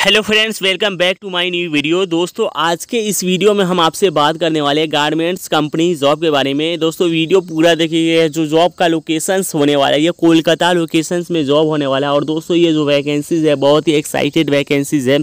Hello friends welcome back to my new video दोस्तों, आज के इस वीडियो में हम आपसे बात करने वाले हैं गारमेंट्स कंपनी जॉब के बारे में। दोस्तों वीडियो पूरा देखिए जो जॉब का लोकेशंस होने वाला है, ये कोलकाता लोकेशंस में जॉब होने वाला है। और दोस्तों, ये जो वैकेंसीज है, बहुत ही एक्साइटेड वैकेंसीज है।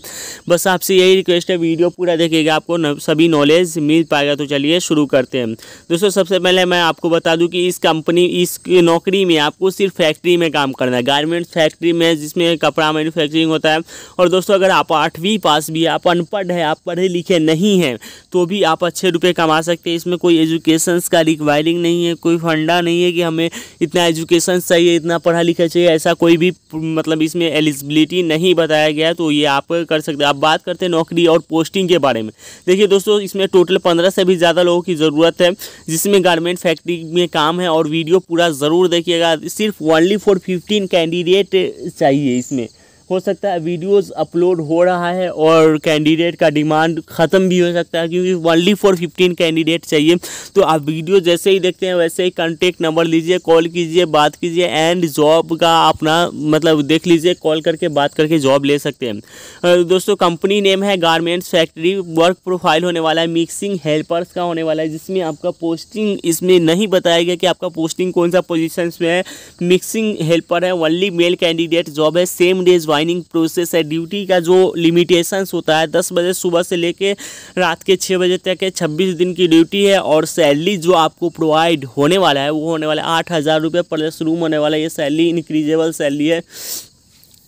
बस आपसे यही रिक्वेस्ट है वीडियो पूरा देखिएगा, आपको सभी नॉलेज मिल पाएगा। तो चलिए शुरू करते हैं। दोस्तों, सबसे पहले मैं आपको बता दूँ कि इस कंपनी इस नौकरी में आपको सिर्फ़ फैक्ट्री में काम करना है। गारमेंट्स फैक्ट्री में जिसमें कपड़ा मैन्युफैक्चरिंग होता है। और दोस्तों, अगर आप आठवीं पास भी आप अनपढ़ है, आप पढ़े लिखे नहीं हैं तो भी आप अच्छे रुपए कमा सकते हैं। इसमें कोई एजुकेशन का रिक्वायरिंग नहीं है, कोई फंडा नहीं है कि हमें इतना एजुकेशन चाहिए, इतना पढ़ा लिखा चाहिए, ऐसा कोई भी मतलब इसमें एलिजिबिलिटी नहीं बताया गया तो ये आप कर सकते हैं। आप बात करते हैं नौकरी और पोस्टिंग के बारे में। देखिए दोस्तों, इसमें टोटल पंद्रह से भी ज़्यादा लोगों की ज़रूरत है, जिसमें गारमेंट फैक्ट्री में काम है, और वीडियो पूरा ज़रूर देखिएगा। सिर्फ़ ओनली फॉर फिफ्टीन कैंडिडेट चाहिए इसमें। हो सकता है वीडियोस अपलोड हो रहा है और कैंडिडेट का डिमांड ख़त्म भी हो सकता है, क्योंकि ओनली फॉर फिफ्टीन कैंडिडेट चाहिए। तो आप वीडियो जैसे ही देखते हैं, वैसे ही कॉन्टेक्ट नंबर लीजिए कॉल कीजिए, बात कीजिए एंड जॉब का अपना मतलब देख लीजिए कॉल करके, बात करके जॉब ले सकते हैं। दोस्तों कंपनी नेम है गारमेंट्स फैक्ट्री वर्क प्रोफ़ाइल होने वाला है मिक्सिंग हेल्पर्स का होने वाला है, जिसमें आपका पोस्टिंग इसमें नहीं बताया गया कि आपका पोस्टिंग कौन सा पोजिशन में है। मिक्सिंग हेल्पर है ओनली मेल कैंडिडेट जॉब है सेम डेज़ ज्वाइनिंग प्रोसेस है। ड्यूटी का जो लिमिटेशंस होता है, दस बजे सुबह से लेके रात के छः बजे तक है, छब्बीस दिन की ड्यूटी है और सैलरी जो आपको प्रोवाइड होने वाला है, वो होने वाला है आठ हज़ार रुपये प्लस रूम होने वाला है, ये सैलरी इंक्रीजेबल सैलरी है।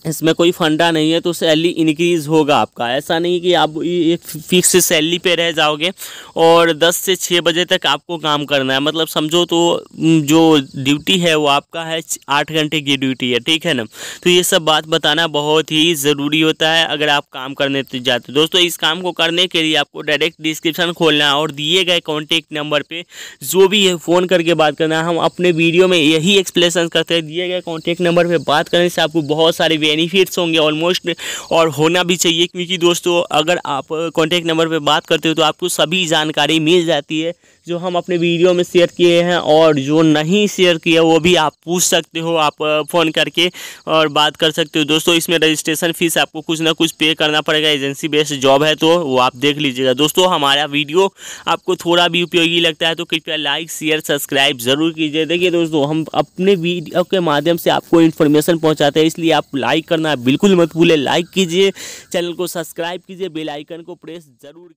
इसमें कोई फंडा नहीं है तो सैलरी इंक्रीज़ होगा आपका। ऐसा नहीं कि आप एक फिक्स सैलरी पे रह जाओगे और 10 से 6 बजे तक आपको काम करना है। मतलब समझो तो जो ड्यूटी है वो आपका है, आठ घंटे की ड्यूटी है, ठीक है ना? तो ये सब बात बताना बहुत ही ज़रूरी होता है, अगर आप काम करने जाते दोस्तों, इस काम को करने के लिए आपको डायरेक्ट डिस्क्रिप्शन खोलना है और दिए गए कॉन्टेक्ट नंबर पर जो भी है फ़ोन करके बात करना है। हम अपने वीडियो में यही एक्सप्लेसन करते हैं। दिए गए कॉन्टेक्ट नंबर पर बात करने से आपको बहुत सारे बेनिफिट्स होंगे ऑलमोस्ट और होना भी चाहिए। क्योंकि दोस्तों, अगर आप कॉन्टैक्ट नंबर पर बात करते हो तो आपको सभी जानकारी मिल जाती है। जो हम अपने वीडियो में शेयर किए हैं और जो नहीं शेयर किया, वो भी आप पूछ सकते हो, आप फ़ोन करके और बात कर सकते हो। दोस्तों, इसमें रजिस्ट्रेशन फ़ीस आपको कुछ ना कुछ पे करना पड़ेगा। एजेंसी बेस्ड जॉब है तो वो आप देख लीजिएगा। दोस्तों, हमारा वीडियो आपको थोड़ा भी उपयोगी लगता है तो कृपया लाइक शेयर सब्सक्राइब ज़रूर कीजिए। देखिए दोस्तों, हम अपने वीडियो के माध्यम से आपको इन्फॉर्मेशन पहुँचाते हैं, इसलिए आप लाइक करना बिल्कुल मत भूलें। लाइक कीजिए चैनल को सब्सक्राइब कीजिए बेलाइकन को प्रेस ज़रूर